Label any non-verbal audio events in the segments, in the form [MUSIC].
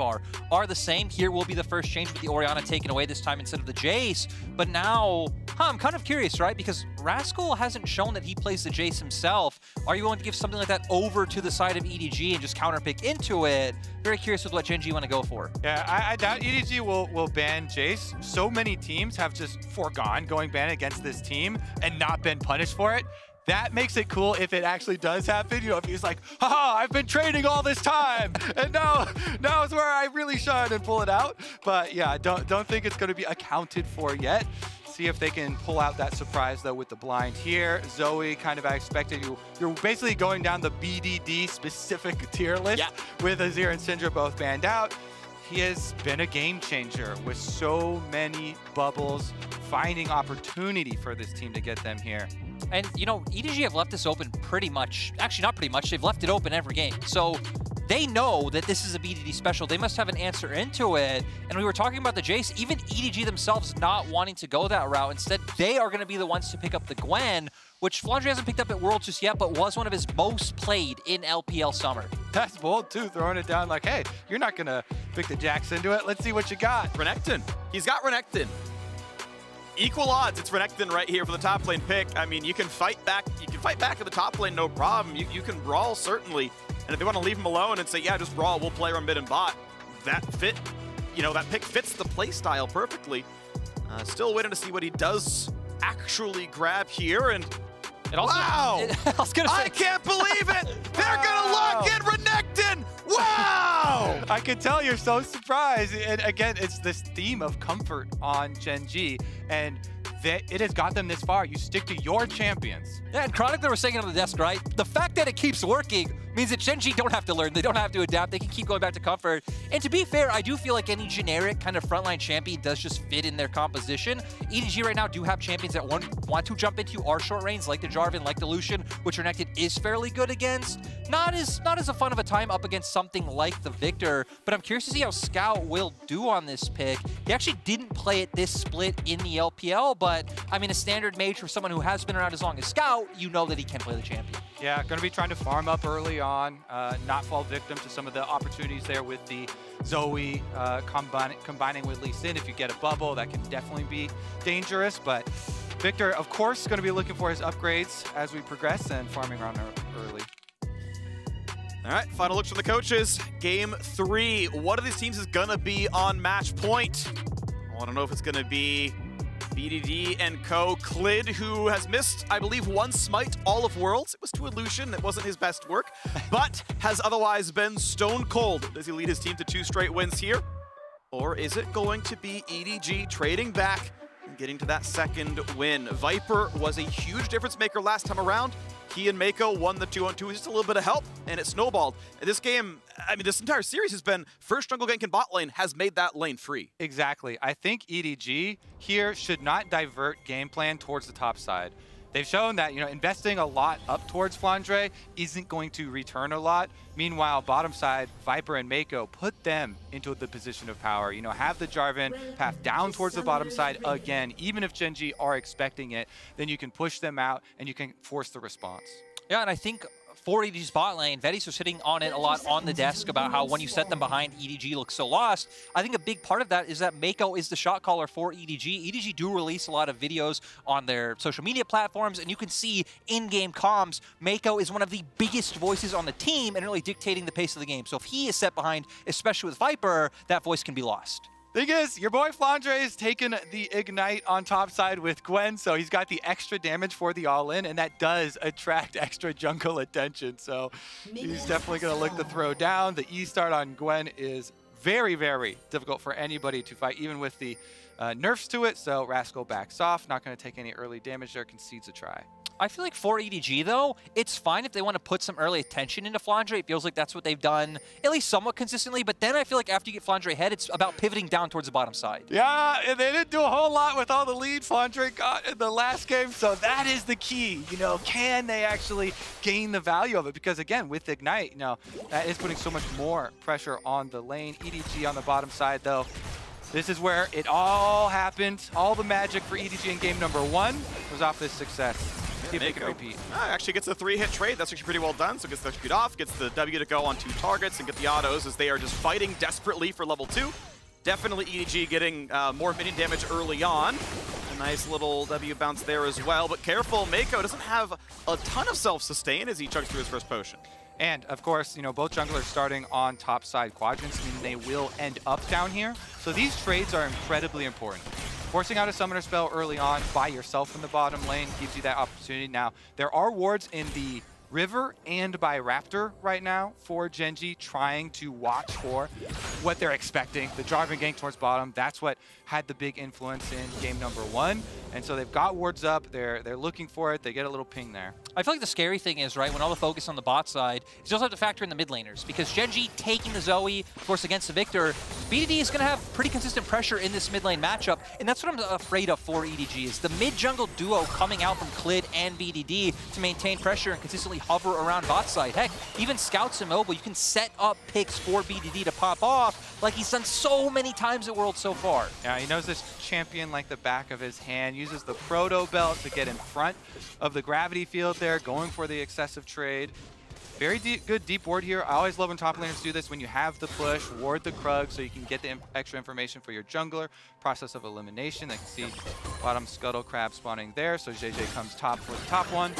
far are the same. Here will be the first change with the Orianna taken away this time instead of the Jace. But now, huh, I'm kind of curious, right? Because Rascal hasn't shown that he plays the Jace himself. Are you willing to give something like that over to the side of EDG and just counterpick into it? Very curious with what Gen G want to go for. Yeah, I, I, doubt EDG will, will ban Jace. So many teams have just foregone going ban against this team and not been punished for it that makes it cool if it actually does happen. You know, if he's like, haha, I've been training all this time, and now, now is where I really shine and pull it out. But yeah, don't don't think it's going to be accounted for yet. See if they can pull out that surprise though with the blind here. Zoe, kind of I expected you. You're basically going down the BDD specific tier list yeah. with Azir and Syndra both banned out he has been a game changer with so many bubbles, finding opportunity for this team to get them here. And, you know, EDG have left this open pretty much, actually not pretty much, they've left it open every game. So they know that this is a BDD special. They must have an answer into it. And we were talking about the Jace, even EDG themselves not wanting to go that route. Instead, they are going to be the ones to pick up the Gwen, which Flandre hasn't picked up at Worlds just yet, but was one of his most played in LPL Summer. [LAUGHS] That's bold, too, throwing it down like, hey, you're not going to pick the Jax into it. Let's see what you got. Renekton. He's got Renekton equal odds. It's Renekton right here for the top lane pick. I mean, you can fight back. You can fight back at the top lane, no problem. You, you can brawl, certainly. And if they want to leave him alone and say, yeah, just brawl, we'll play on mid and bot, that fit, you know, that pick fits the play style perfectly. Uh, still waiting to see what he does actually grab here. And also, wow! It, [LAUGHS] I, was gonna say, I can't believe it! They're gonna [LAUGHS] lock in Renekton! Wow! [LAUGHS] I can tell you're so surprised. And again, it's this theme of comfort on Gen G. And that it has got them this far. You stick to your champions. Yeah, and Kronicler was saying it on the desk, right? The fact that it keeps working means that Gen G don't have to learn. They don't have to adapt. They can keep going back to comfort. And to be fair, I do feel like any generic kind of frontline champion does just fit in their composition. EDG right now do have champions that want, want to jump into our short range, like the Jarvan, like the Lucian, which Renekton is fairly good against. Not as not as a fun of a time up against something like the Viktor, but I'm curious to see how Scout will do on this pick. He actually didn't play it this split in the LPL, but I mean, a standard mage for someone who has been around as long as Scout, you know that he can play the champion. Yeah, going to be trying to farm up early on, uh, not fall victim to some of the opportunities there with the Zoe uh, combine, combining with Lee Sin. If you get a bubble, that can definitely be dangerous. But Viktor, of course, is going to be looking for his upgrades as we progress and farming around early. All right, final looks from the coaches. Game three. What of these teams is going to be on match point? I want to know if it's going to be BDD and co. Clid, who has missed, I believe, one smite all of Worlds. It was to Illusion. That wasn't his best work, [LAUGHS] but has otherwise been stone cold. Does he lead his team to two straight wins here? Or is it going to be EDG trading back and getting to that second win? Viper was a huge difference maker last time around. He and Meiko won the two on two with just a little bit of help, and it snowballed. This game, I mean, this entire series has been first jungle gank in bot lane has made that lane free. Exactly. I think EDG here should not divert game plan towards the top side. They've shown that, you know, investing a lot up towards Flandre isn't going to return a lot. Meanwhile, bottom side, Viper and Meiko put them into the position of power. You know, have the Jarvan path down towards the bottom side again. Even if Gen G are expecting it, then you can push them out and you can force the response. Yeah, and I think for EDG's bot lane, Vedius was sitting on it a lot on the desk about how when you set them behind, EDG looks so lost. I think a big part of that is that Meiko is the shot caller for EDG. EDG do release a lot of videos on their social media platforms, and you can see in-game comms, Meiko is one of the biggest voices on the team and really dictating the pace of the game. So if he is set behind, especially with Viper, that voice can be lost. Thing is, your boy Flandre is taking the Ignite on top side with Gwen, so he's got the extra damage for the all-in, and that does attract [LAUGHS] extra jungle attention. So he's definitely going to look to throw down. The E-start on Gwen is very, very difficult for anybody to fight, even with the uh, nerfs to it. So Rascal backs off, not going to take any early damage there, concedes a try. I feel like for EDG, though, it's fine if they want to put some early attention into Flandre. It feels like that's what they've done, at least somewhat consistently. But then I feel like after you get Flandre ahead, it's about pivoting down towards the bottom side. Yeah, and they didn't do a whole lot with all the lead Flandre got in the last game. So that is the key. You know, can they actually gain the value of it? Because, again, with Ignite, you know, that is putting so much more pressure on the lane. EDG on the bottom side, though, this is where it all happened. All the magic for EDG in game number one was off this success. See if they can Meiko repeat. uh, actually gets a three-hit trade. That's actually pretty well done. So gets the execute off, gets the W to go on two targets, and get the autos as they are just fighting desperately for level two. Definitely EDG getting uh, more minion damage early on. A nice little W bounce there as well. But careful, Meiko doesn't have a ton of self-sustain as he chugs through his first potion. And of course, you know, both junglers starting on top side quadrants mean they will end up down here. So these trades are incredibly important. Forcing out a summoner spell early on by yourself in the bottom lane gives you that opportunity. Now, there are wards in the river and by Raptor right now for Gen G trying to watch for what they're expecting. The Jarvan gank towards bottom, that's what had the big influence in game number one. And so they've got wards up, they're they're looking for it, they get a little ping there. I feel like the scary thing is, right, when all the focus on the bot side, you also have to factor in the mid laners. Because Gen G taking the Zoe, of course, against the Viktor, BDD is going to have pretty consistent pressure in this mid lane matchup. And that's what I'm afraid of for EDG, is the mid jungle duo coming out from Clid and BDD to maintain pressure and consistently hover around bot side. Heck, even Scouts Immobile, you can set up picks for BDD to pop off like he's done so many times at World so far. Yeah, he knows this champion like the back of his hand, uses the proto belt to get in front of the gravity field there, going for the excessive trade. Very deep, good deep ward here. I always love when top laners do this when you have the push, ward the Krug so you can get the extra information for your jungler. Process of elimination. I can see bottom Scuttle Crab spawning there, so JJ comes top for the top one.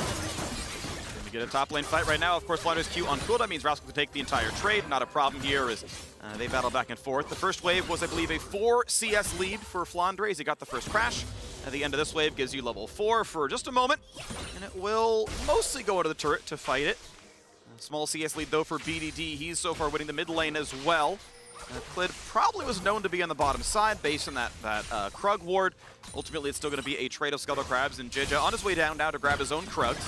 Get a top lane fight right now. Of course, Flandre's Q on cooldown means Rascal can take the entire trade. Not a problem here as uh, they battle back and forth. The first wave was, I believe, a 4 CS lead for Flandre as he got the first crash. At the end of this wave gives you level 4 for just a moment, and it will mostly go into the turret to fight it. A small CS lead, though, for BDD. He's so far winning the mid lane as well. Uh, Clid probably was known to be on the bottom side based on that, that uh, Krug ward. Ultimately, it's still going to be a trade of Scuttle Crabs, and Jiejie on his way down now to grab his own Krugs.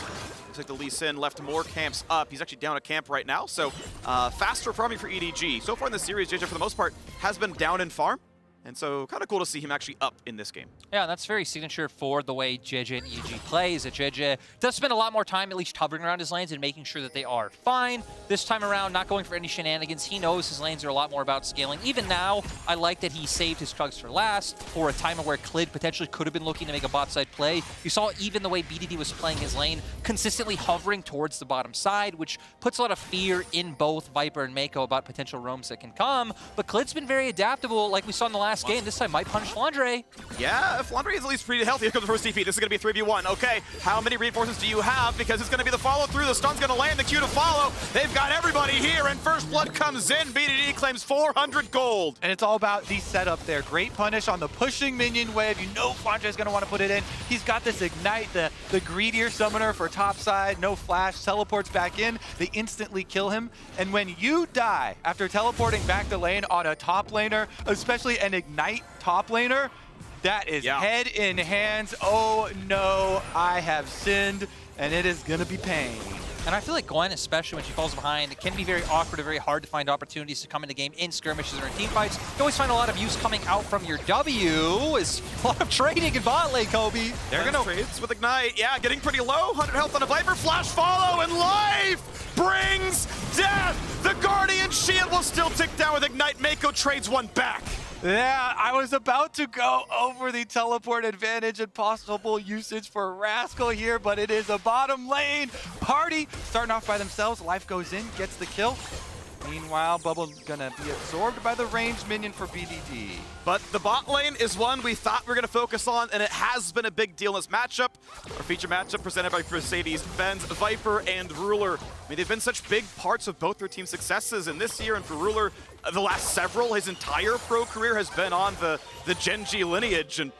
Looks like the Lee Sin left more camps up. He's actually down a camp right now, so uh, faster farming for EDG. So far in the series, Jiejie, for the most part, has been down in farm, and so kind of cool to see him actually up in this game. Yeah, that's very signature for the way JJ and EG plays. That JJ does spend a lot more time at least hovering around his lanes and making sure that they are fine. This time around, not going for any shenanigans. He knows his lanes are a lot more about scaling. Even now, I like that he saved his Krugs for last for a time where Clid potentially could have been looking to make a bot side play. You saw even the way BDD was playing his lane, consistently hovering towards the bottom side, which puts a lot of fear in both Viper and Meiko about potential roams that can come. But Clid's been very adaptable, like we saw in the last game. This time might punish Flandre. Yeah, if Flandre is at least pretty healthy, here comes the first TP. This is going to be a 3v1. Okay, how many reinforcements do you have? Because it's going to be the follow-through. The stun's going to land, the Q to follow. They've got everybody here, and First Blood comes in. BDD claims 400 gold. And it's all about the setup there. Great punish on the pushing minion wave. You know Flandre is going to want to put it in. He's got this Ignite, the, the greedier summoner for top side. No flash, teleports back in. They instantly kill him. And when you die after teleporting back to lane on a top laner, especially an Ignite top laner, that is Yeah. head in hands. Oh no, I have sinned, and it is going to be pain. And I feel like Gwen, especially when she falls behind, it can be very awkward and very hard to find opportunities to come into game in skirmishes or in team fights. You always find a lot of use coming out from your W. Is [LAUGHS] a lot of trading in bot lane, Kobe. They're going to trades with Ignite. Yeah, getting pretty low. 100 health on a Viper. Flash follow, and life brings death. The Guardian shield will still tick down with Ignite. Meiko trades one back. Yeah, I was about to go over the teleport advantage and possible usage for Rascal here, but it is a bottom lane party. Starting off by themselves, Life goes in, gets the kill. Meanwhile, Bubble gonna be absorbed by the ranged minion for BDD. But the bot lane is one we thought we were to focus on, and it has been a big deal in this matchup. Our feature matchup presented by Mercedes-Benz, Viper, and Ruler. I mean, they've been such big parts of both their team successes, and this year, and for Ruler, uh, the last several, his entire pro career has been on the, the Gen G lineage, and,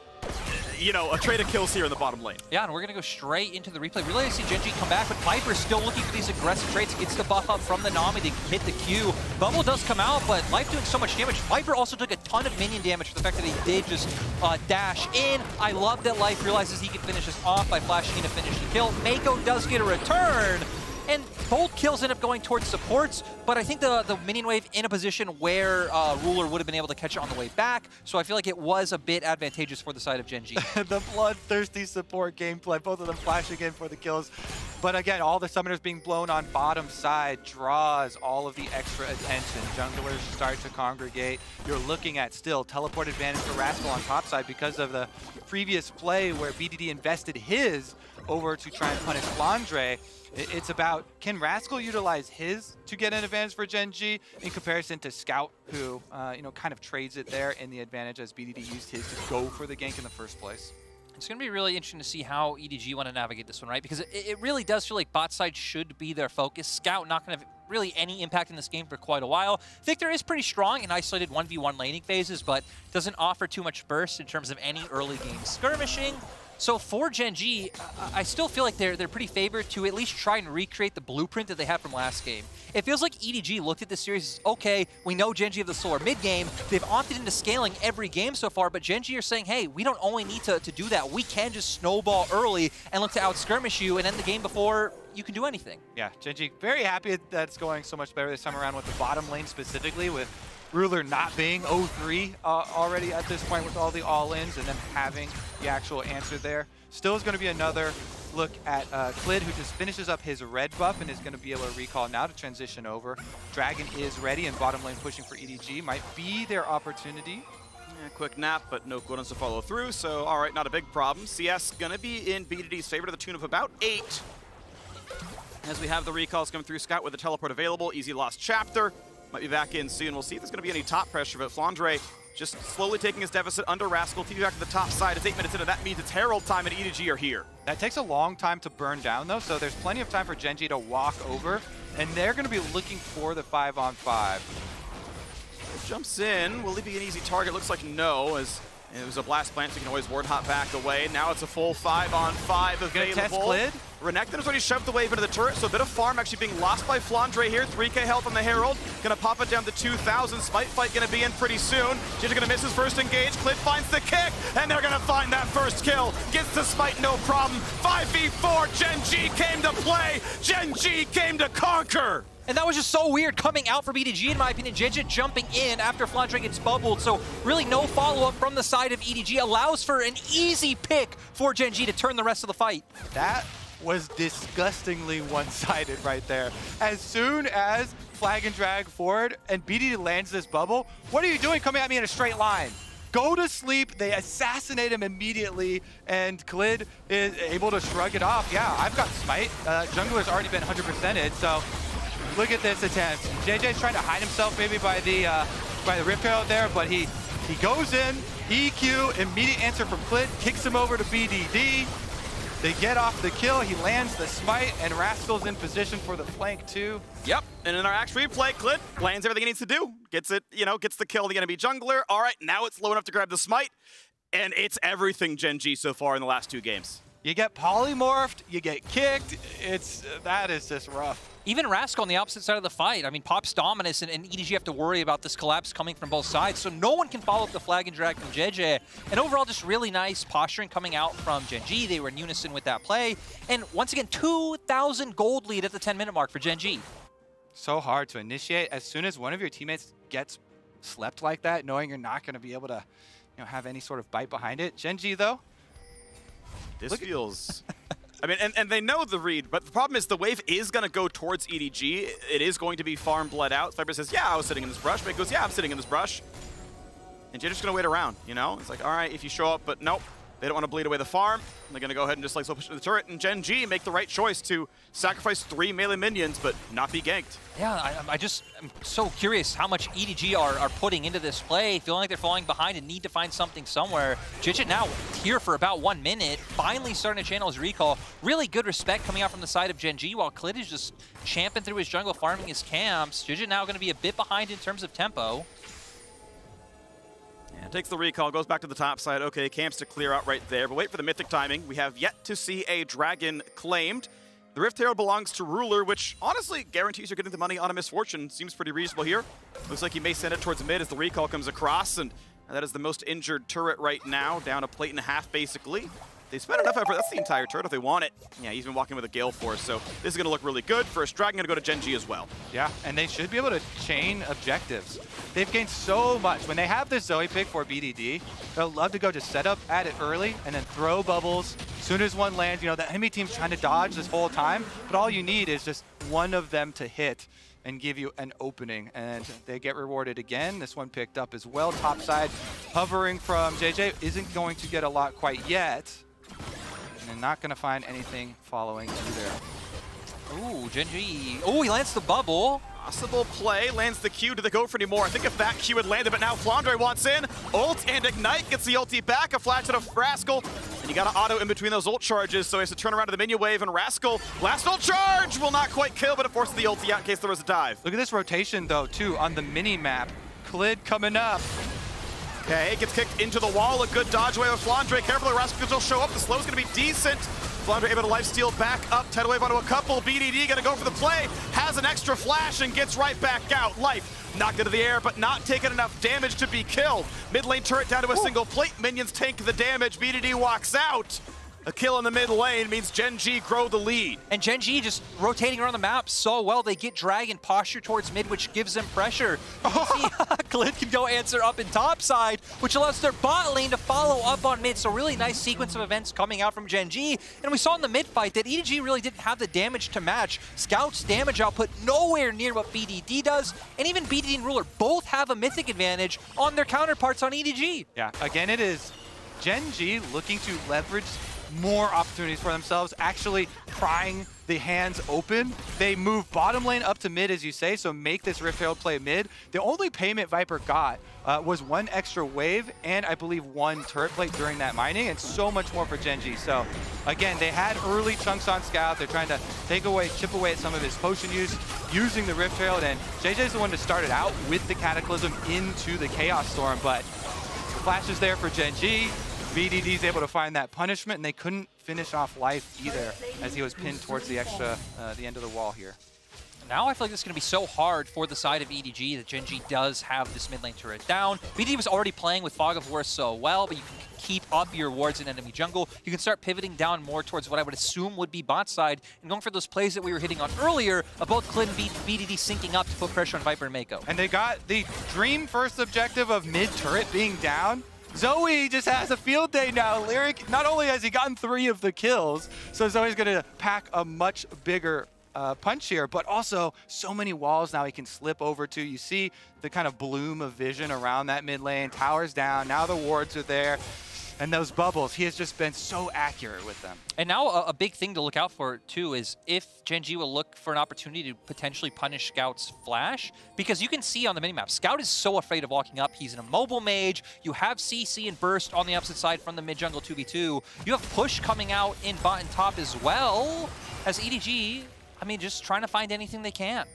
you know, a trade of kills here in the bottom lane. Yeah, and we're going to go straight into the replay. Really to see Gen G come back, but Viper's still looking for these aggressive trades. Gets the buff up from the Nami to hit the Q. Bubble does come out, but Life doing so much damage. Viper also took a ton of minion damage for the fact that he did just uh, dash in. I love that Life realizes he can finish this off by flashing in to finish the kill. Meiko does get a return, and both kills end up going towards supports, but I think the, the minion wave in a position where uh, Ruler would have been able to catch it on the way back, so I feel like it was a bit advantageous for the side of Gen G. [LAUGHS] the bloodthirsty support gameplay, both of them flashing in for the kills. But again, all the summoners being blown on bottom side draws all of the extra attention. Junglers start to congregate. You're looking at still teleport advantage for Rascal on top side because of the previous play where BDD invested his over to try and punish Flandre. It's about can Rascal utilize his to get an advantage for Gen G in comparison to Scout, who uh, you know kind of trades it there in the advantage as BDD used his to go for the gank in the first place. It's going to be really interesting to see how EDG want to navigate this one, right? Because it, it really does feel like bot side should be their focus. Scout not going to have really any impact in this game for quite a while. Viktor is pretty strong in isolated 1v1 laning phases, but doesn't offer too much burst in terms of any early game skirmishing. So for Gen I still feel like they're they're pretty favored to at least try and recreate the blueprint that they had from last game. It feels like EDG looked at this series, okay, we know Gen G of the Solar mid-game. They've opted into scaling every game so far, but Gen G are saying, hey, we don't only need to, to do that. We can just snowball early and look to out-skirmish you and end the game before you can do anything. Yeah, Gen G very happy that it's going so much better this time around with the bottom lane specifically with Ruler not being 0-3 uh, already at this point with all the all-ins and then having the actual answer there. Still is going to be another look at uh, Clid, who just finishes up his red buff and is going to be able to recall now to transition over. Dragon is ready and bottom lane pushing for EDG. Might be their opportunity. Yeah, quick nap, but no Quillins to follow through, so all right, not a big problem. CS going to be in BDD's favor to the tune of about eight. As we have the recalls coming through, Scout with the teleport available, easy lost chapter. Might be back in soon. We'll see if there's going to be any top pressure, but Flandre just slowly taking his deficit under Rascal. TP back to the top side. It's eight minutes into. That means it's Herald time and EDG are here. That takes a long time to burn down, though, so there's plenty of time for Gen G to walk over, and they're going to be looking for the five on five. Jumps in. Will he be an easy target? Looks like no, as it was a blast plant, so you can always ward hop back away. Now it's a full five on five available. Gonna test. Renekton has already shoved the wave into the turret, so a bit of farm actually being lost by Flandre here. 3k health on the Herald. Gonna pop it down to 2,000. Smite fight gonna be in pretty soon. Jiejie gonna miss his first engage. Clid finds the kick, and they're gonna find that first kill. Gets the Smite, no problem. 5v4, Gen G came to play. Gen G came to conquer. And that was just so weird coming out for EDG, in my opinion. Jiejie jumping in after Flandre gets bubbled, so really no follow-up from the side of EDG allows for an easy pick for Gen G to turn the rest of the fight. That was disgustingly one-sided [LAUGHS] right there. As soon as flag and drag forward and BDD lands this bubble, what are you doing coming at me in a straight line? Go to sleep. They assassinate him immediately, and Clid is able to shrug it off. Yeah, I've got Smite. Uh, Jungler's already been 100%ed, so look at this attempt. JJ's trying to hide himself maybe by the uh, by the Rift out there, but he he goes in, EQ, immediate answer from Clid, kicks him over to BDD. They get off the kill, he lands the smite, and Rascal's in position for the flank too. Yep, and in our action replay, Clid lands everything he needs to do. Gets it, you know, gets the kill the enemy jungler. All right, now it's low enough to grab the smite, and it's everything Gen G so far in the last two games. You get polymorphed, you get kicked. It's that is just rough. Even Rask on the opposite side of the fight. I mean, Pop's dominance and, and EDG have to worry about this collapse coming from both sides, so no one can follow up the flag and drag from JJ. And overall, just really nice posturing coming out from Gen G. They were in unison with that play. And once again, 2,000 gold lead at the 10-minute mark for Gen G. So hard to initiate. As soon as one of your teammates gets slept like that, knowing you're not going to be able to you know, have any sort of bite behind it. Gen G, though, this Look feels... [LAUGHS] I mean, and, and they know the read, but the problem is the wave is going to go towards EDG. It is going to be farm bled out. Viper says, yeah, I was sitting in this brush. Mate goes, yeah, I'm sitting in this brush. And you're just going to wait around, you know? It's like, all right, if you show up, but nope. They don't want to bleed away the farm. They're going to go ahead and just like slow push the turret. And Gen G make the right choice to sacrifice three melee minions, but not be ganked. Yeah, I, I just am so curious how much EDG are, are putting into this play, feeling like they're falling behind and need to find something somewhere. Jiejie now here for about one minute, finally starting to channel his recall. Really good respect coming out from the side of Gen G, while Clid is just champing through his jungle, farming his camps. Jiejie now going to be a bit behind in terms of tempo. And takes the recall, goes back to the top side. Okay, camps to clear out right there, but wait for the Mythic timing. We have yet to see a Dragon claimed. The Rift Herald belongs to Ruler, which honestly guarantees you're getting the money on a Miss Fortune. Seems pretty reasonable here. Looks like he may send it towards mid as the recall comes across, and that is the most injured turret right now, down a plate and a half basically. They spent enough effort. That's the entire turret if they want it. Yeah, he's been walking with a Gale Force, so this is going to look really good. First Dragon going to go to Gen G as well. Yeah, and they should be able to chain objectives. They've gained so much. When they have this Zoe pick for BDD, they'll love to go just set up at it early and then throw bubbles. As soon as one lands, you know, the enemy team's trying to dodge this whole time, but all you need is just one of them to hit and give you an opening. And they get rewarded again. This one picked up as well. Top side hovering from JJ isn't going to get a lot quite yet. And they're not going to find anything following either. Ooh, Gen G. Oh, he lands the bubble. Possible play, lands the Q. Do they go for any more? I think if that Q had landed, but now Flandre wants in. Ult and Ignite gets the ulti back, a flash out of Rascal. And you got to auto in between those ult charges, so he has to turn around to the minion wave, and Rascal, last ult charge, will not quite kill, but it forces the ulti out in case there was a dive. Look at this rotation, though, too, on the mini-map. Clid coming up. Okay, it gets kicked into the wall, a good dodge away with Flandre. Carefully, Rascal will show up, the slow's gonna be decent. Flandre able to lifesteal back up, tidal wave onto a couple. BDD gonna go for the play, has an extra flash and gets right back out. Life knocked into the air, but not taking enough damage to be killed. Mid lane turret down to a Ooh. single plate. Minions tank the damage. BDD walks out. A kill in the mid lane means Gen G grow the lead. And Gen G just rotating around the map so well. They get Dragon posture towards mid, which gives them pressure. [LAUGHS] [LAUGHS] Clid can go answer up in top side, which allows their bot lane to follow up on mid. So really nice sequence of events coming out from Gen G. And we saw in the mid fight that EDG really didn't have the damage to match. Scout's damage output nowhere near what BDD does. And even BDD and Ruler both have a mythic advantage on their counterparts on EDG. Yeah, again, it is Gen G looking to leverage more opportunities for themselves, actually prying the hands open. They move bottom lane up to mid, as you say, so make this Rift Herald play mid. The only payment Viper got uh, was one extra wave and I believe one turret plate during that mining, and so much more for Gen G. So again, they had early chunks on Scout. They're trying to take away, chip away at some of his potion use using the Rift Herald, and JJ's the one to start it out with the Cataclysm into the Chaos Storm, but flashes there for Gen G. BDD's able to find that punishment, and they couldn't finish off life either as he was pinned towards the extra, uh, the end of the wall here. Now I feel like this is going to be so hard for the side of EDG that Gen G does have this mid lane turret down. BDD was already playing with Fog of War so well, but you can keep up your wards in enemy jungle. You can start pivoting down more towards what I would assume would be bot side and going for those plays that we were hitting on earlier of both Clid and BDD syncing up to put pressure on Viper and Meiko. And they got the dream first objective of mid turret being down Zoe just has a field day now. Lyric, not only has he gotten three of the kills, so Zoe's going to pack a much bigger uh, punch here, but also so many walls now he can slip over to. You see the kind of bloom of vision around that mid lane. Towers down. Now the wards are there and those bubbles. He has just been so accurate with them. And now a, a, big thing to look out for, too, is if Gen G will look for an opportunity to potentially punish Scout's flash, because you can see on the minimap, Scout is so afraid of walking up. He's an immobile mage. You have CC and Burst on the opposite side from the mid-jungle 2v2. You have Push coming out in bot and top as well, as EDG, I mean, just trying to find anything they can.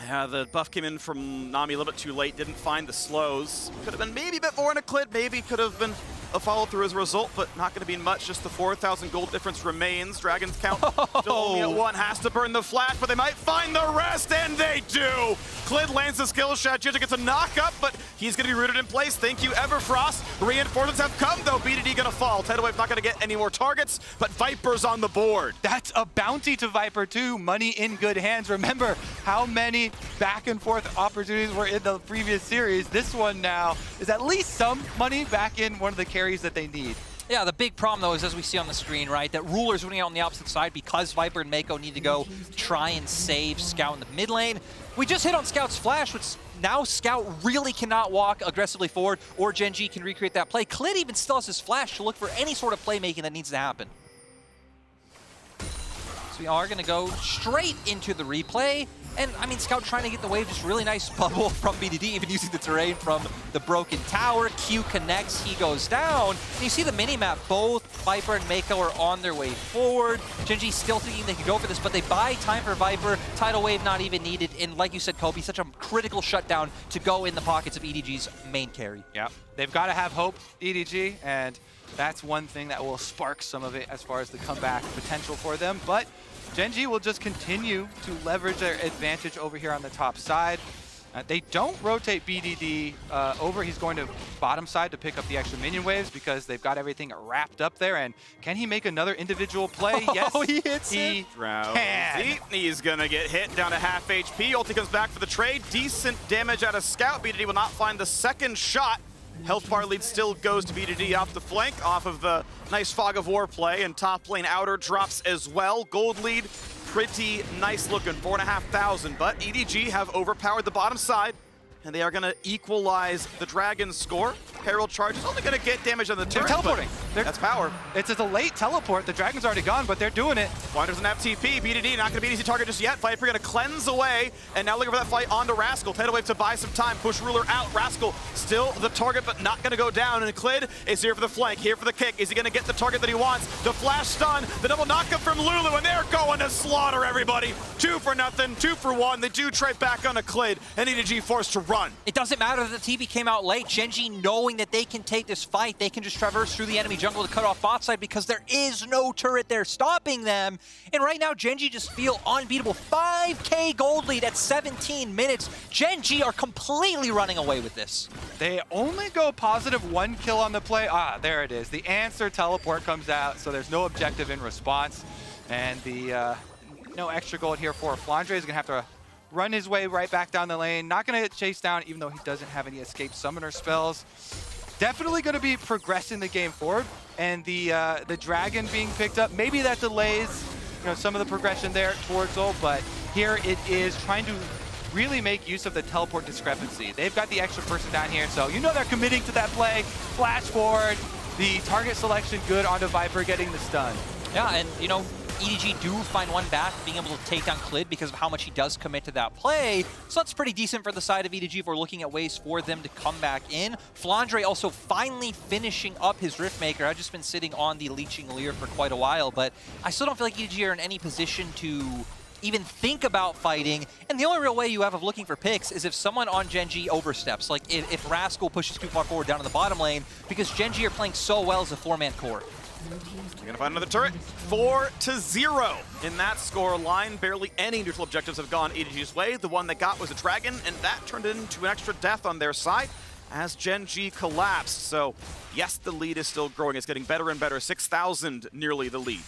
Yeah, the buff came in from Nami a little bit too late, didn't find the slows. Could have been maybe a bit more in a clip, maybe could have been a follow-through as a result, but not going to be much. Just the 4,000 gold difference remains. Dragons count [LAUGHS] oh. still only at one. Has to burn the flash, but they might find the rest, and they do! Clid lands the skill shot. Jiejie gets a knock-up, but he's going to be rooted in place. Thank you, Everfrost. Reinforcements have come, though. BDD going to fall. Tidal Wave not going to get any more targets, but Viper's on the board. That's a bounty to Viper, too. Money in good hands. Remember how many back and forth opportunities were in the previous series. This one now is at least some money back in one of the carries that they need. Yeah, the big problem, though, is as we see on the screen, right, that Ruler's winning out on the opposite side because Viper and Meiko need to go try and save Scout in the mid lane. We just hit on Scout's flash, which now Scout really cannot walk aggressively forward, or Gen G can recreate that play. Clid even still has his flash to look for any sort of playmaking that needs to happen. So we are going to go straight into the replay. And, I mean, Scout trying to get the wave, just really nice bubble [LAUGHS] from BDD, even using the terrain from the broken tower. Q connects, he goes down. And you see the mini-map, both Viper and Meiko are on their way forward. Gen G still thinking they can go for this, but they buy time for Viper. Tidal wave not even needed. And like you said, Kobe, such a critical shutdown to go in the pockets of EDG's main carry. Yeah, they've got to have hope, EDG, and that's one thing that will spark some of it as far as the comeback potential for them. But Gen G will just continue to leverage their advantage over here on the top side. Uh, they don't rotate BDD uh, over. He's going to bottom side to pick up the extra minion waves because they've got everything wrapped up there. And can he make another individual play? [LAUGHS] Oh, yes, he hits he it. Can. He's going to get hit down to half HP. Ulti comes back for the trade. Decent damage out of Scout. BDD will not find the second shot. Health bar lead still goes to BDD off the flank, off of the nice Fog of War play, and top lane outer drops as well. Gold lead, pretty nice looking, 4,500, but EDG have overpowered the bottom side and they are going to equalize the Dragon's score. Herald Charge is only going to get damage on the They're teleporting. They're- That's power. It's a late teleport. The Dragon's already gone, but they're doing it. Why doesn't have TP? BDD not going to be an easy target just yet. Viper going to cleanse away, and now looking for that fight onto Rascal. Tidal Wave to buy some time. Push Ruler out. Rascal still the target, but not going to go down. And Clid is here for the flank, here for the kick. Is he going to get the target that he wants? The flash stun, the double knockup from Lulu, and they're going to slaughter everybody. Two for nothing, two for one. They do trade back on a Clid, and EDG forced to run. It doesn't matter that the TP came out late. Gen G knowing that they can take this fight, they can just traverse through the enemy jungle to cut off bot side because there is no turret there stopping them. And right now, Gen G just feel unbeatable. 5k gold lead at 17 minutes. Gen G are completely running away with this. They only go positive one kill on the play. Ah, there it is. The answer teleport comes out, so there's no objective in response. And the uh, no extra gold here for Flandre is going to have to run his way right back down the lane. Not going to get chased down, even though he doesn't have any escape summoner spells. Definitely going to be progressing the game forward. And the uh, the dragon being picked up, maybe that delays you know some of the progression there towards Ul, but here it is trying to really make use of the teleport discrepancy. They've got the extra person down here, so you know they're committing to that play. Flash forward, the target selection good onto Viper getting the stun. Yeah, and you know, EDG do find one back, being able to take down Clid because of how much he does commit to that play. So that's pretty decent for the side of EDG if we're looking at ways for them to come back in. Flandre also finally finishing up his Riftmaker. I've just been sitting on the Leeching Leer for quite a while, but I still don't feel like EDG are in any position to even think about fighting. And the only real way you have of looking for picks is if someone on Gen G oversteps. Like if, if Rascal pushes too far forward down in the bottom lane, because Gen G are playing so well as a four-man core. You're gonna find another turret. Four to zero in that score line. Barely any neutral objectives have gone EDG's way. The one they got was a dragon, and that turned into an extra death on their side as Gen G collapsed. So yes, the lead is still growing. It's getting better and better. 6,000 nearly the lead.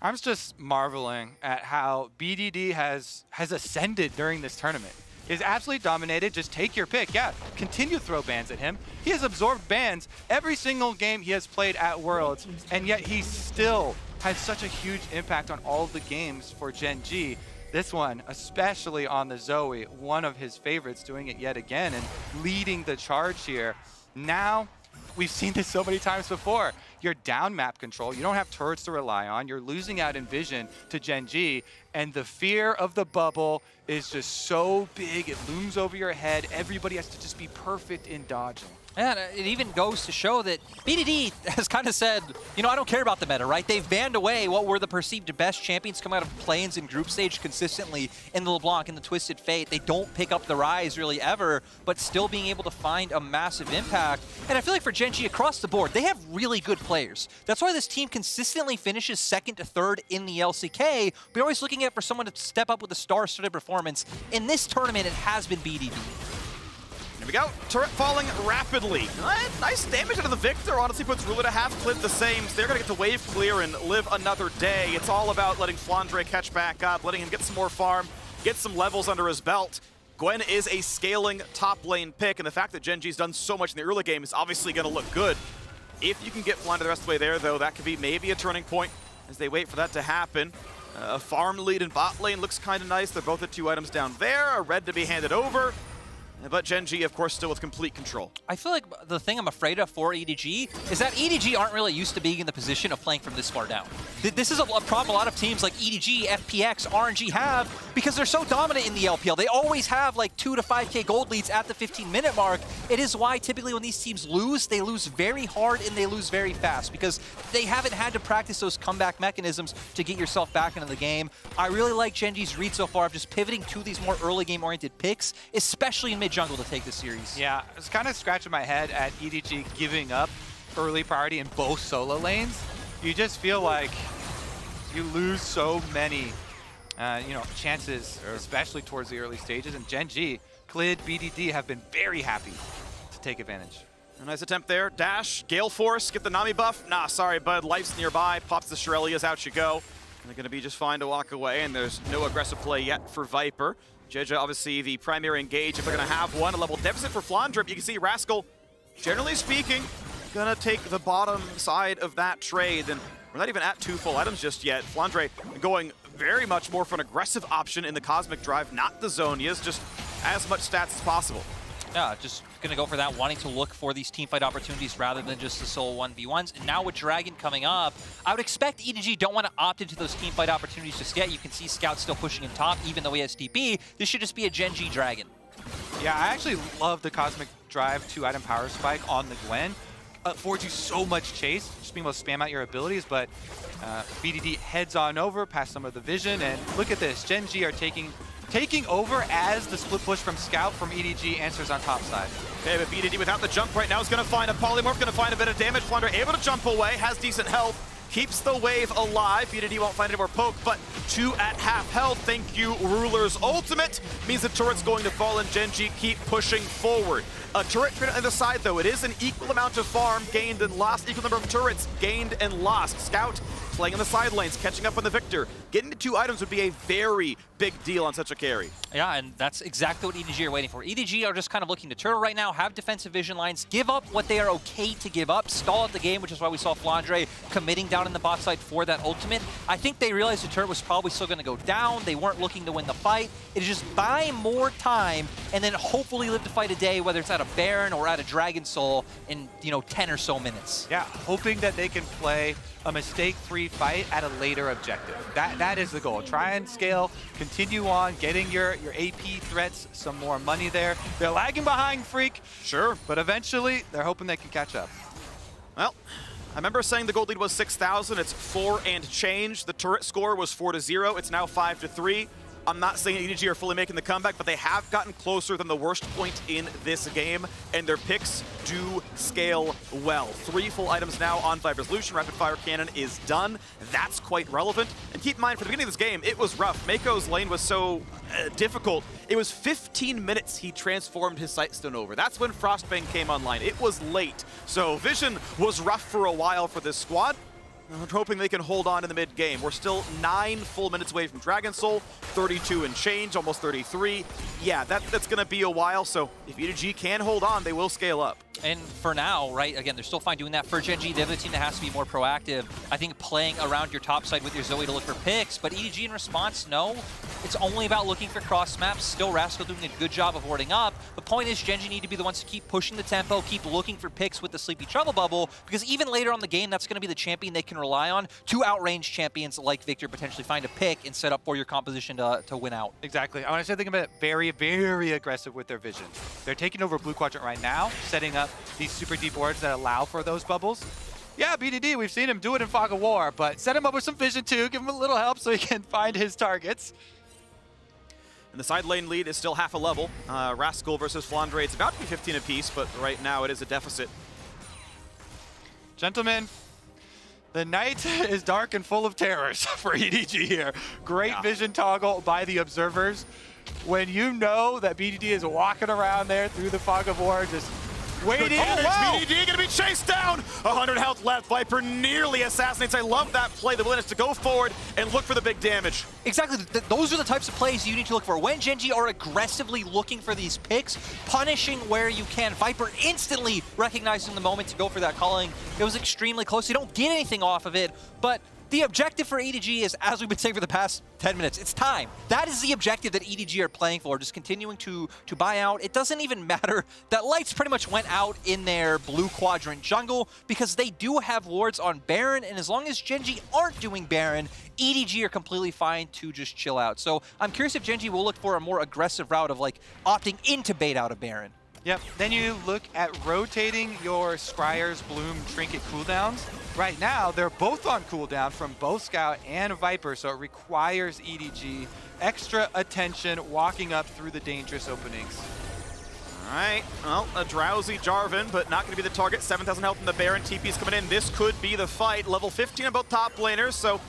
I'm just marveling at how BDD has has ascended during this tournament. Is absolutely dominated. Just take your pick. Yeah, continue to throw bans at him. He has absorbed bans every single game he has played at Worlds, and yet he still has such a huge impact on all the games for Gen G. This one, especially on the Zoe, one of his favorites, doing it yet again and leading the charge here. Now, we've seen this so many times before. You're down map control. You don't have turrets to rely on. You're losing out in vision to Gen G. And the fear of the bubble is just so big. It looms over your head. Everybody has to just be perfect in dodging. And it even goes to show that BDD has kind of said, you know, I don't care about the meta, right? They've banned away what were the perceived best champions come out of play-ins and group stage consistently in the LeBlanc and the Twisted Fate. They don't pick up the Ryze really ever, but still being able to find a massive impact. And I feel like for Gen G across the board, they have really good players. That's why this team consistently finishes second to third in the LCK. We're always looking at for someone to step up with a star-studded performance. In this tournament, it has been BDD. Here we go. Turret falling rapidly. Nice damage out of the Viktor. Honestly puts Ruler to half clip the same. So they're going to get the wave clear and live another day. It's all about letting Flandre catch back up, letting him get some more farm, get some levels under his belt. Gwen is a scaling top lane pick, and the fact that Gen G's done so much in the early game is obviously going to look good. If you can get Flandre the rest of the way there, though, that could be maybe a turning point as they wait for that to happen. Uh, a farm lead in bot lane looks kind of nice. They're both at two items down there. A red to be handed over. But Gen G, of course, still with complete control. I feel like the thing I'm afraid of for EDG is that EDG aren't really used to being in the position of playing from this far down. This is a problem a lot of teams like EDG, FPX, RNG have because they're so dominant in the LPL. They always have like 2 to 5k gold leads at the 15 minute mark. It is why typically when these teams lose, they lose very hard and they lose very fast because they haven't had to practice those comeback mechanisms to get yourself back into the game. I really like Gen G's read so far of just pivoting to these more early game oriented picks, especially in mid jungle to take this series. Yeah, I was kind of scratching my head at EDG giving up early priority in both solo lanes. You just feel like you lose so many, uh, you know, chances, especially towards the early stages. And Gen G, Clid, BDD have been very happy to take advantage. A nice attempt there. Dash, Gale Force, get the Nami buff. Nah, sorry, bud. Life's nearby. Pops the Shurelya's, out you go. And they're going to be just fine to walk away, and there's no aggressive play yet for Viper. Jiejie, obviously, the primary engage. If they're going to have one, a level deficit for Flandre. You can see Rascal, generally speaking, going to take the bottom side of that trade. And we're not even at two full items just yet. Flandre going very much more for an aggressive option in the Cosmic Drive, not the Zhonya's, just as much stats as possible. Yeah, just going to go for that, wanting to look for these team fight opportunities rather than just the solo 1v1s. And now with Dragon coming up, I would expect EDG don't want to opt into those team fight opportunities just yet. You can see Scout still pushing in top, even though he has TP. This should just be a Gen G Dragon. Yeah, I actually love the Cosmic Drive 2 item power spike on the Gwen. Affords you so much chase, just being able to spam out your abilities, but uh, BDD heads on over past some of the vision, and look at this, Gen G are taking taking over as the split push from Scout from EDG answers on top side. Okay, but BDD without the jump right now is going to find a Polymorph, going to find a bit of damage. Flandre able to jump away, has decent health, keeps the wave alive. BDD won't find any more poke, but two at half health. Thank you, Ruler's ultimate. Means the turret's going to fall and Gen G keep pushing forward. A turret on the side, though. It is an equal amount of farm gained and lost, equal number of turrets gained and lost. Scout playing in the side lanes, catching up on the Viktor. Getting the two items would be a very big deal on such a carry. Yeah, and that's exactly what EDG are waiting for. EDG are just kind of looking to turtle right now, have defensive vision lines, give up what they are okay to give up, stall out the game, which is why we saw Flandre committing down in the bot side for that ultimate. I think they realized the turret was probably still going to go down. They weren't looking to win the fight. It is just buy more time and then hopefully live to fight a day, whether it's at a Baron or at a Dragon Soul in, you know, 10 or so minutes. Yeah, hoping that they can play a mistake-free fight at a later objective. That That is the goal. Try and scale, continue on, getting your, your AP threats some more money there. They're lagging behind Phreak. Sure. But eventually, they're hoping they can catch up. Well, I remember saying the gold lead was 6,000. It's four and change. The turret score was four to zero. It's now five to three. I'm not saying EDG are fully making the comeback, but they have gotten closer than the worst point in this game, and their picks do scale well. Three full items now on Viper's Lucian. Rapid Fire Cannon is done. That's quite relevant. And keep in mind, for the beginning of this game, it was rough. Meiko's lane was so uh, difficult. It was 15 minutes he transformed his Sightstone over. That's when Frostbane came online. It was late. So Vision was rough for a while for this squad. I'm hoping they can hold on in the mid-game. We're still nine full minutes away from Dragon Soul, 32 and change, almost 33. Yeah, that, that's going to be a while, so if EDG can hold on, they will scale up. And for now, right, again, they're still fine doing that. For Gen G, the other team that has to be more proactive, I think playing around your top side with your Zoe to look for picks, but EDG in response, no. It's only about looking for cross maps. Still Rascal doing a good job of warding up. The point is Gen G need to be the ones to keep pushing the tempo, keep looking for picks with the Sleepy Trouble Bubble, because even later on the game, that's going to be the champion they can rely on. Two outrange champions like Viktor potentially find a pick and set up for your composition to, to win out. Exactly. I want to say they can very, very aggressive with their vision. They're taking over Blue Quadrant right now, setting up these super deep wards that allow for those bubbles. Yeah, BDD, we've seen him do it in Fog of War, but set him up with some vision too, give him a little help so he [LAUGHS] can find his targets. And the side lane lead is still half a level. Uh, Rascal versus Flandre, it's about to be 15 apiece, but right now it is a deficit. Gentlemen, the night [LAUGHS] is dark and full of terrors [LAUGHS] for EDG here. Great yeah. vision toggle by the observers. When you know that BDD is walking around there through the fog of war, just waiting. Oh, wow. BDD gonna be chased down. 100 health left. Viper nearly assassinates. I love that play. The willingness to go forward and look for the big damage. Exactly. Th those are the types of plays you need to look for. When Gen G are aggressively looking for these picks, punishing where you can. Viper instantly recognizing the moment to go for that calling. It was extremely close. You don't get anything off of it, but the objective for EDG is, as we've been saying for the past 10 minutes, it's time. That is the objective that EDG are playing for, just continuing to, to buy out. It doesn't even [LAUGHS] matter that Lights pretty much went out in their blue quadrant jungle because they do have wards on Baron, and as long as Gen G aren't doing Baron, EDG are completely fine to just chill out. So I'm curious if Gen G will look for a more aggressive route of like opting into bait out of Baron. Yep, then you look at rotating your Scryer's Bloom trinket cooldowns. Right now, they're both on cooldown from both Scout and Viper, so it requires EDG extra attention walking up through the dangerous openings. All right, well, a drowsy Jarvan, but not going to be the target. 7,000 health from the Baron. TP's coming in. This could be the fight. Level 15 on both top laners, so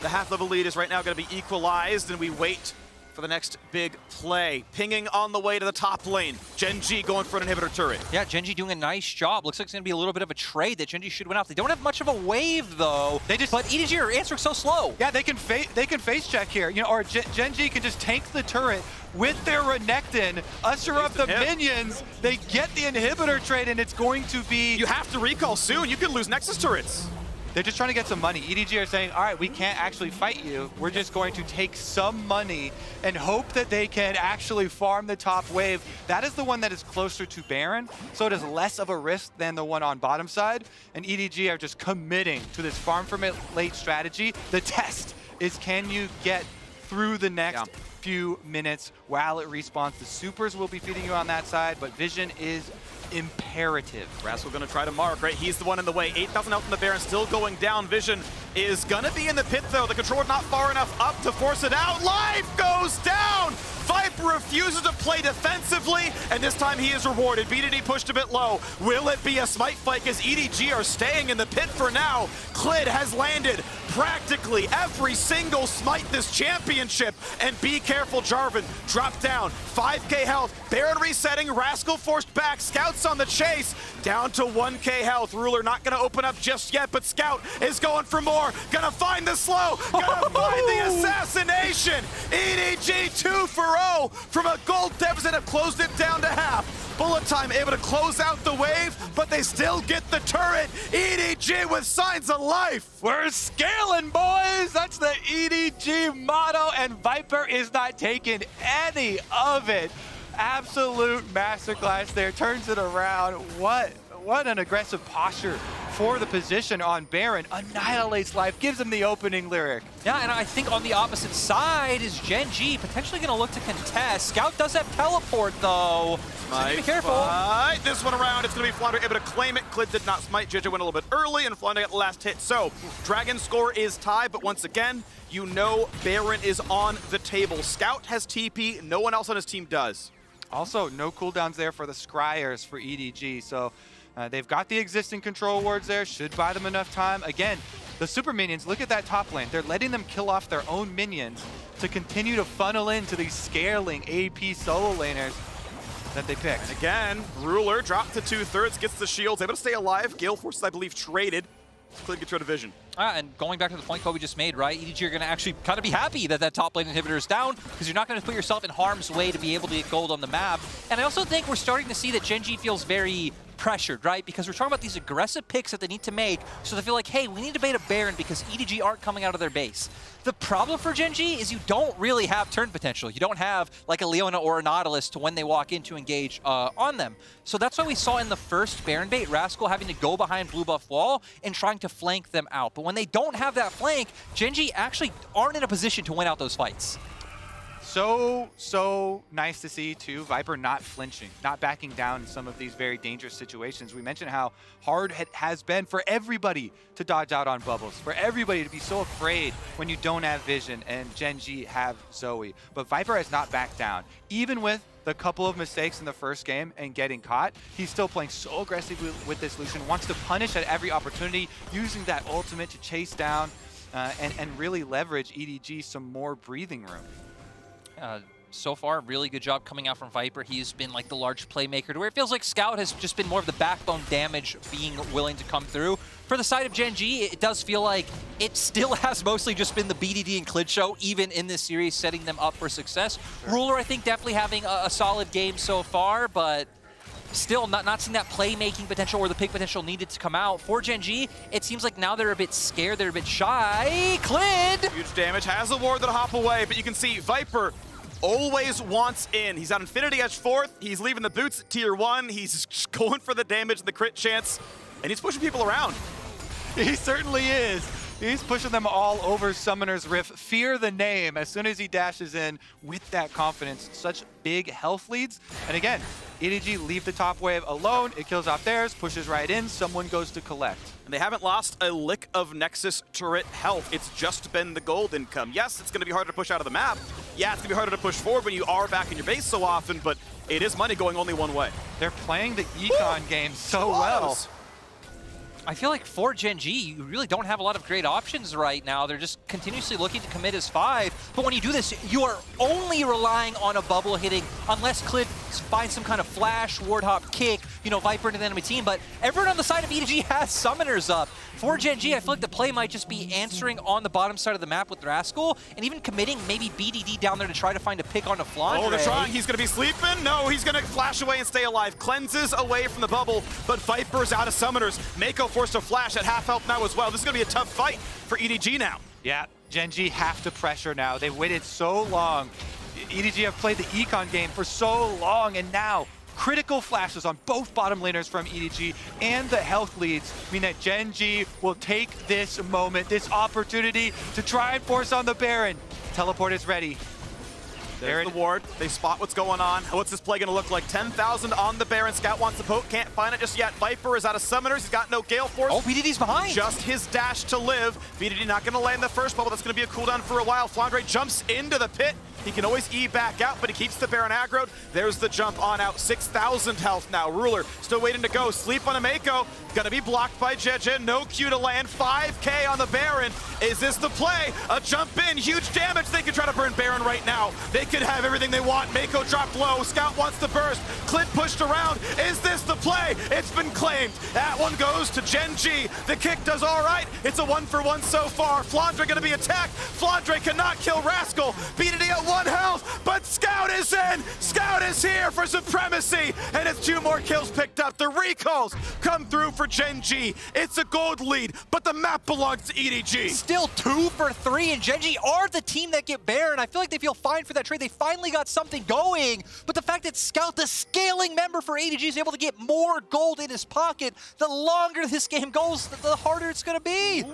the half-level lead is right now going to be equalized, and we wait for the next big play. Pinging on the way to the top lane. Gen G going for an inhibitor turret. Yeah, Gen G doing a nice job. Looks like it's going to be a little bit of a trade that Gen G should win off. They don't have much of a wave, though. They just, but EDG are answering so slow. Yeah, they can face they can face check here. You know, or Gen, Gen can just tank the turret with their Renekton, usher up the minions. They get the inhibitor trade, and it's going to be... You have to recall soon. You can lose Nexus turrets. They're just trying to get some money. EDG are saying, all right, we can't actually fight you. We're just going to take some money and hope that they can actually farm the top wave. That is the one that is closer to Baron, so it is less of a risk than the one on bottom side. And EDG are just committing to this farm from it late strategy. The test is can you get through the next yeah. few minutes while it respawns. The supers will be feeding you on that side, but Vision is imperative. Rascal gonna try to mark, right? He's the one in the way. 8,000 health from the Baron, still going down. Vision is gonna be in the pit though. The controller not far enough up to force it out. Life goes down! Viper refuses to play defensively, and this time he is rewarded. BDD pushed a bit low. Will it be a smite fight as EDG are staying in the pit for now? Clid has landed practically every single smite this championship, and be careful, Jarvan. Drop down, 5k health. Baron resetting, Rascal forced back. Scout's on the chase, down to 1k health. Ruler not gonna open up just yet, but Scout is going for more. Gonna find the slow, gonna oh! find the assassination. EDG 2 for 0 from a gold deficit have closed it down to half. Bullet time able to close out the wave, but they still get the turret. EDG with signs of life. We're scaling, boys. That's the EDG motto, and Viper is not taking any of it. Absolute masterclass there. Turns it around. What what an aggressive posture for the position on Baron. Annihilates life, gives him the opening lyric. Yeah, and I think on the opposite side is Gen G potentially going to look to contest. Scout does have teleport, though. So be careful. Fight. This one around, it's going to be Flandre able to claim it. Clid did not smite. Jiejie went a little bit early, and Flandre got the last hit. So, Dragon score is tied, but once again, you know Baron is on the table. Scout has TP, no one else on his team does. Also, no cooldowns there for the Scryers for EDG, so uh, they've got the existing control wards there, should buy them enough time. Again, the super minions, look at that top lane. They're letting them kill off their own minions to continue to funnel into these scaling AP solo laners that they picked. And again, Ruler dropped to two-thirds, gets the shields, able to stay alive. Gale Forces, I believe, traded. Clid gets rid of Vision. Ah, and going back to the point Kobe just made, right? EDG are going to actually kind of be happy that that top lane inhibitor is down because you're not going to put yourself in harm's way to be able to get gold on the map. And I also think we're starting to see that Gen G feels very pressured, right? Because we're talking about these aggressive picks that they need to make, so they feel like, hey, we need to bait a Baron because EDG aren't coming out of their base. The problem for Gen G is you don't really have turn potential. You don't have like a Leona or a Nautilus to when they walk in to engage uh, on them. So that's why we saw in the first Baron bait, Rascal having to go behind blue buff wall and trying to flank them out. But when they don't have that flank, Gen G actually aren't in a position to win out those fights so, so nice to see, too, Viper not flinching, not backing down in some of these very dangerous situations. We mentioned how hard it has been for everybody to dodge out on bubbles, for everybody to be so afraid when you don't have Vision and Gen G have Zoe. But Viper has not backed down. Even with the couple of mistakes in the first game and getting caught, he's still playing so aggressively with this Lucian, wants to punish at every opportunity, using that ultimate to chase down uh, and, and really leverage EDG some more breathing room. Uh, so far, really good job coming out from Viper. He's been like the large playmaker to where it feels like Scout has just been more of the backbone damage being willing to come through. For the side of Gen G, it does feel like it still [LAUGHS] has mostly just been the BDD and Clid show, even in this series, setting them up for success. Sure. Ruler, I think, definitely having a, a solid game so far, but still not, not seeing that playmaking potential or the pick potential needed to come out. For Gen G, it seems like now they're a bit scared, they're a bit shy. Clid! Huge damage, has a ward that'll hop away, but you can see Viper always wants in. He's on Infinity Edge fourth. He's leaving the boots at tier one. He's [LAUGHS] going for the damage and the crit chance, and he's pushing people around. He certainly is. He's pushing them all over Summoner's Rift. Fear the name as soon as he dashes in with that confidence. Such big health leads. And again, EDG leave the top wave alone. It kills off theirs, pushes right in. Someone goes to collect. And they haven't lost a lick of Nexus turret health. It's just been the gold income. Yes, it's going to be harder to push out of the map. Yeah, it's going to be harder to push forward when you are back in your base so often, but it is money going only one way. They're playing the econ game so well. I feel like for Gen G, you really don't have a lot of great options right now. They're just continuously looking to commit as five. But when you do this, you are only relying on a bubble hitting unless Clid finds some kind of flash, ward hop, kick, you know, Viper into the enemy team. But everyone on the side of EDG [LAUGHS] has summoners up. For Gen G, I feel like the play might just be answering on the bottom side of the map with Rascal and even committing maybe BDD down there to try to find a pick on a Flandre. Oh, they're trying. He's going to be sleeping. No, he's going to flash away and stay alive. Cleanses away from the bubble, but Viper's out of summoners. Meiko forced a flash at half health now as well. This is going to be a tough fight for EDG now. Yeah, Gen G have to pressure now. They've waited so long. EDG have played the econ game for so long, and now critical flashes on both bottom laners from EDG and the health leads mean that Gen G will take this moment, this opportunity to try and force on the Baron. Teleport is ready. There's the ward. They spot what's going on. What's this play going to look like? 10,000 on the Baron. Scout wants to poke. Can't find it just yet. Viper is out of summoners. He's got no Gale Force. Oh, BDD's behind. Just his dash to live. BDD not going to land the first bubble. That's going to be a cooldown for a while. Flandre jumps into the pit. He can always E back out, but he keeps the Baron aggroed. There's the jump on out. 6,000 health now. Ruler still waiting to go. Sleep on a Meiko. Gonna be blocked by Jiejie. No Q to land. 5k on the Baron. Is this the play? A jump in. Huge damage. They could try to burn Baron right now. They could have everything they want. Meiko dropped low. Scout wants to burst. Clid pushed around. Is this the play? It's been claimed. That one goes to Gen G. The kick does all right. It's a one for one so far. Flandre gonna be attacked. Flandre cannot kill Rascal. It at one health, is in. Scout is here for supremacy, and it's two more kills picked up. The recalls come through for Gen G. It's a gold lead, but the map belongs to EDG. Still two for three, and Gen G are the team that get Baron. I feel like they feel fine for that trade. They finally got something going, but the fact that Scout, the scaling member for EDG, is able to get more gold in his pocket, the longer this game goes, the harder it's going to be.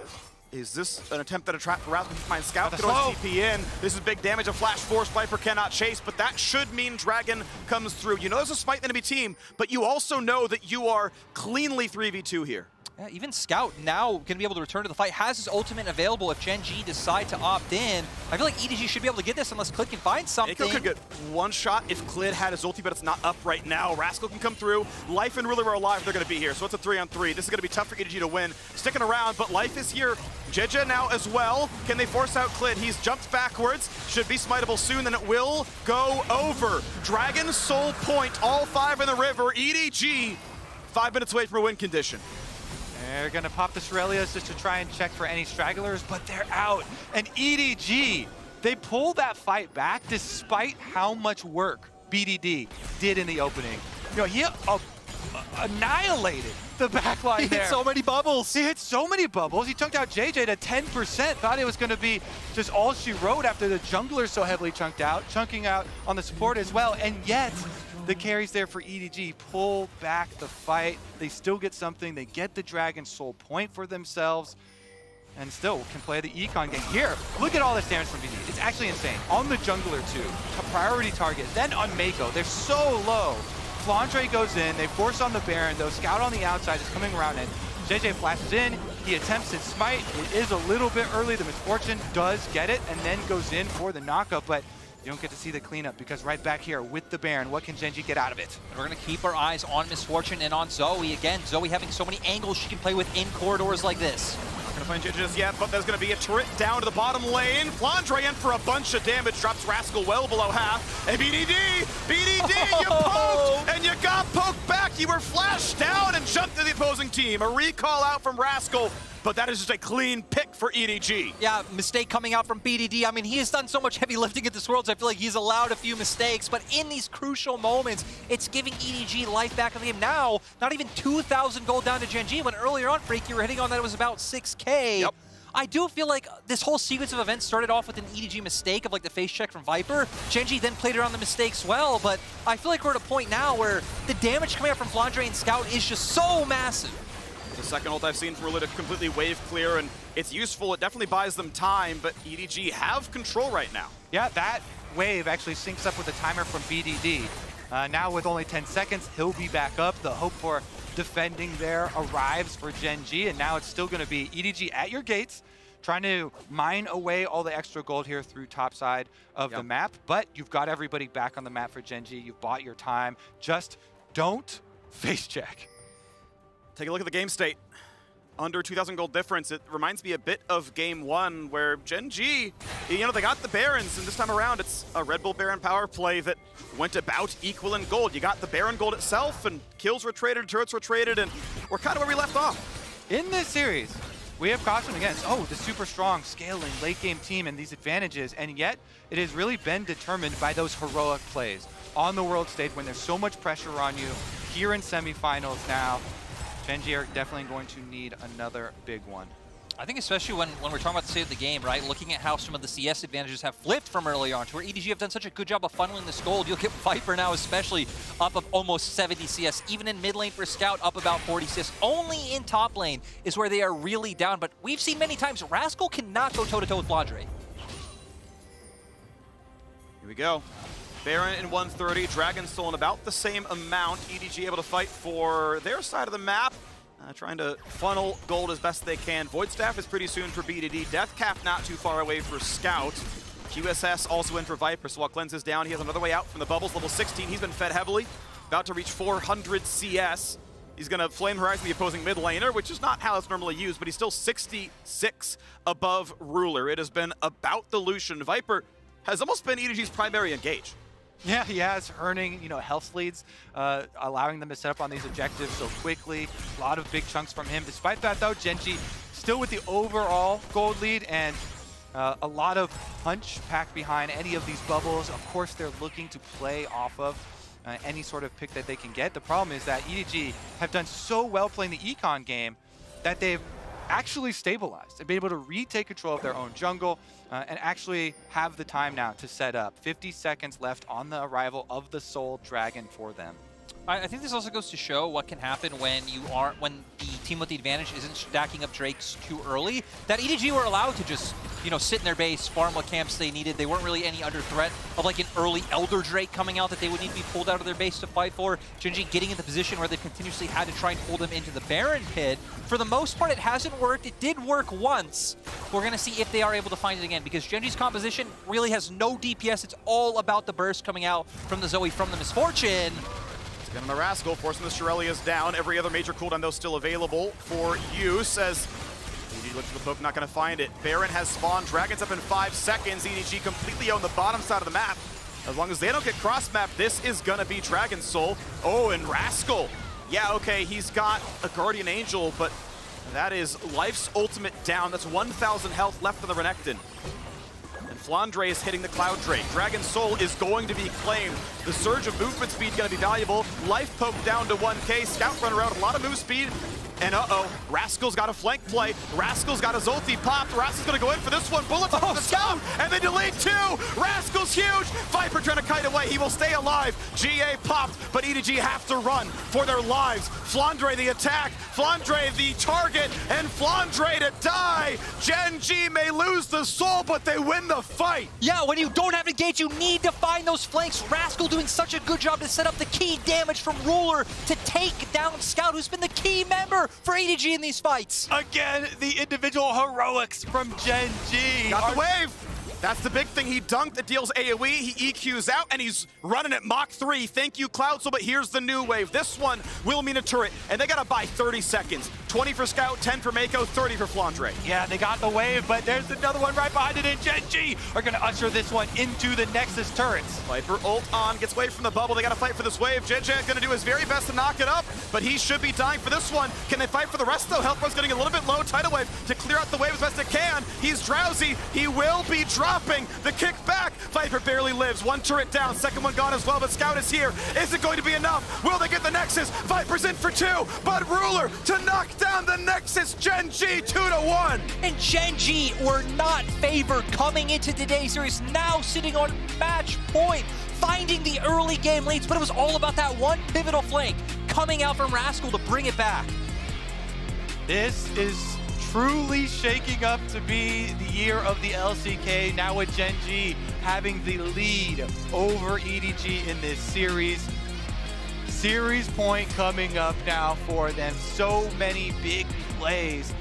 Is this an attempt at a trap for Rasmus to find Scout? The Could. TP in. This is big damage. A Flash Force Viper cannot chase, but that should mean Dragon comes through. You know there's a Smite enemy team, but you also know that you are cleanly 3v2 here. Yeah, even Scout now going to be able to return to the fight, has his ultimate available if Gen G decide to opt in. I feel like EDG should be able to get this unless Clid can find something. Could get one shot if Clid had his ulti, but it's not up right now. Rascal can come through. Life and Ruler are alive. They're going to be here. So it's a three on three. This is going to be tough for EDG to win. Sticking around, but Life is here. Jiejie now as well. Can they force out Clid? He's jumped backwards. Should be smiteable soon, then it will go over. Dragon Soul Point, all five in the river. EDG, five minutes away from a win condition. They're gonna pop the Shurelya's just to try and check for any stragglers, but they're out. And EDG, they pulled that fight back despite how much work BDD did in the opening. You know, he uh, annihilated the backline [LAUGHS] He there. hit so many bubbles. He hit so many bubbles. He took out Jiejie to 10%. Thought it was going to be just all she wrote after the jungler so heavily chunked out, chunking out on the support as well. And yet, the carries there for EDG pull back the fight. They still get something. They get the Dragon Soul point for themselves and still can play the econ game. Here, look at all this damage from BD. It's actually insane. On the jungler too, a priority target. Then on Meiko, they're so low. Flandre goes in, they force on the Baron, though Scout on the outside is coming around and Jiejie flashes in, he attempts his smite, it is a little bit early, the Miss Fortune does get it, and then goes in for the knockup, but you don't get to see the cleanup because right back here with the Baron, what can Gen G get out of it? We're going to keep our eyes on Miss Fortune and on Zoe. Again, Zoe having so many angles she can play with in corridors like this. Gonna find just yet, but there's gonna be a turret down to the bottom lane. Flandre in for a bunch of damage, drops Rascal well below half. And BDD, BDD, you [LAUGHS] oh. poked, and you got poked back. You were flashed down and jumped to the opposing team. A recall out from Rascal, but that is just a clean pick for EDG. Yeah, mistake coming out from BDD. I mean, he has done so much heavy lifting at this Worlds. I feel like he's allowed a few mistakes, but in these crucial moments, it's giving EDG life back in the game. Now, not even 2,000 gold down to Gen G, when earlier on, Phreak, you were hitting on that it was about 6K. Yep. I do feel like this whole sequence of events started off with an EDG mistake of like the face check from Viper. Gen G then played around the mistakes well, but I feel like we're at a point now where the damage coming out from Flandre and Scout is just so massive. The second ult I've seen from Ruler to completely wave clear, and it's useful. It definitely buys them time, but EDG have control right now. Yeah, that wave actually syncs up with the timer from BDD. Uh, now with only 10 seconds, he'll be back up. The hope for defending there arrives for Gen G, and now it's still going to be EDG at your gates, trying to mine away all the extra gold here through top side of the map. But you've got everybody back on the map for Gen G. You've bought your time. Just don't face check. Take a look at the game state. Under 2,000 gold difference. It reminds me a bit of game one where Gen G, you know, they got the Barons, and this time around it's a Red Bull Baron power play that went about equal in gold. You got the Baron gold itself, and kills were traded, turrets were traded, and we're kind of where we left off. In this series, we have caution against, oh, the super strong, scaling, late game team and these advantages, and yet it has really been determined by those heroic plays on the world stage when there's so much pressure on you here in semifinals now. Gen are definitely going to need another big one. I think especially when, when we're talking about the state of the game, right? Looking at how some of the CS advantages have flipped from early on to where EDG have done such a good job of funneling this gold. You'll get [LAUGHS] Viper now especially up of almost 70 CS. Even in mid lane for Scout, up about 40 CS. Only in top lane is where they are really down. But we've seen many times Rascal cannot go toe-to-toe -to -toe with Flandre. Here we go. Baron in 130, Dragon Soul in about the same amount. EDG able to fight for their side of the map. Uh, trying to funnel gold as best they can. Void Staff is pretty soon for BDD. Deathcap not too far away for Scout. QSS also in for Viper, so while Cleanse is down, he has another way out from the bubbles. Level 16, he's been fed heavily. About to reach 400 CS. He's going to Flame Horizon the opposing mid laner, which is not how it's normally used, but he's still 66 above Ruler. It has been about the Lucian. Viper has almost been EDG's primary engage. [LAUGHS] Yeah, he has, earning, you know, health leads, uh, allowing them to set up on these objectives so quickly. A lot of big chunks from him. Despite that, though, Gen G still with the overall gold lead and uh, a lot of punch packed behind any of these bubbles. Of course, they're looking to play off of uh, any sort of pick that they can get. The problem is that EDG have done so well playing the econ game that they've actually stabilized and be able to retake control of their own jungle uh, and actually have the time now to set up. 50 seconds left on the arrival of the Soul Dragon for them. I, think this also goes to show what can happen when you aren't when the team with the advantage isn't stacking up Drakes too early. That EDG were allowed to just, you know, sit in their base, farm what camps they needed. They weren't really any under threat of like an early Elder Drake coming out that they would need to be pulled out of their base to fight for. Gen G getting in the position where they've continuously had to try and pull them into the Baron pit. For the most part, it hasn't worked. It did work once. We're going to see if they are able to find it again because Gen G's composition really has no DPS. It's all about the burst coming out from the Zoe from the Miss Fortune. Getting the Rascal, forcing the Shurelya's down. Every other major cooldown, though, still available for use as Looks for the poke, not going to find it. Baron has spawned. Dragon's up in five seconds. EDG completely on the bottom side of the map. As long as they don't get cross-map, this is going to be Dragon Soul. Oh, and Rascal. Yeah, okay, he's got a Guardian Angel, but that is life's ultimate down. That's 1,000 health left for the Renekton. And Flandre is hitting the Cloud Drake. Dragon Soul is going to be claimed. The surge of movement speed going to be valuable. Life poke down to 1k. Scout run around, a lot of move speed. And uh-oh, Rascal's got a flank play. Rascal's got his ulti popped. Rascal's gonna go in for this one. Bullets oh, the scout, and they delayed two. Rascal's huge. Viper trying to kite away. He will stay alive. GA popped, but EDG have to run for their lives. Flandre the attack. Flandre the target, and Flandre to die. Gen G may lose the soul, but they win the fight. Yeah, when you don't have a you need to find those flanks. Rascal doing such a good job to set up the key damage from Ruler to take down Scout, who's been the key member for EDG in these fights. Again, the individual heroics from Gen G. Got the wave. That's the big thing. He dunked, it deals AoE, he EQs out, and he's running at Mach 3. Thank you, Cloud Soul, but here's the new wave. This one will mean a turret, and they gotta buy 30 seconds. 20 for Scout, 10 for Meiko, 30 for Flandre. Yeah, they got the wave, but there's another one right behind it, and Gen G are gonna usher this one into the Nexus turrets. Viper ult on, gets away from the bubble. They gotta fight for this wave. Gen G is gonna do his very best to knock it up, but he should be dying for this one. Can they fight for the rest, though? Health bar's getting a little bit low. Tidal wave to clear out the wave as best it can. He's drowsy. He will be dropping. The kick kick back. Viper barely lives. One turret down. Second one gone as well, but Scout is here. Is it going to be enough? Will they get the Nexus? Viper's in for two, but Ruler to knock down the Nexus. Gen G, two to one. And Gen G were not favored coming into today's series, now sitting on match point finding the early game leads, but it was all about that one pivotal flank coming out from Rascal to bring it back. This is truly shaking up to be the year of the LCK, now with Gen G having the lead over EDG in this series. Series point coming up now for them. So many big plays